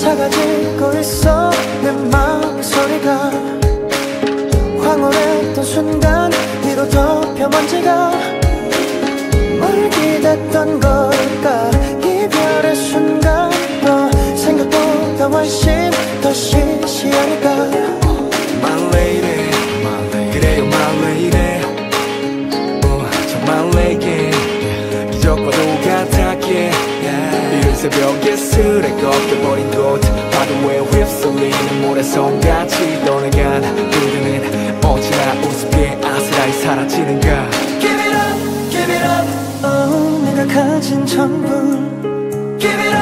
작아지고 있어 내 마음의 소리가 황홀했던 순간 위로 덮여 먼지가 뭘 기댔던 걸까? 이별의 순간. 너 생각보다 훨씬 더 시시하니까. My lady. 그래요 my lady. 어, 정말 내게 새벽에 술에 꺾여버린 곳 파도 위에 휩쓸리는 모래성같이 떠나간 그대는 어찌나 우습게 아스라이 사라지는가. Give it up, give it up. oh, 내가 가진 전부. Give it up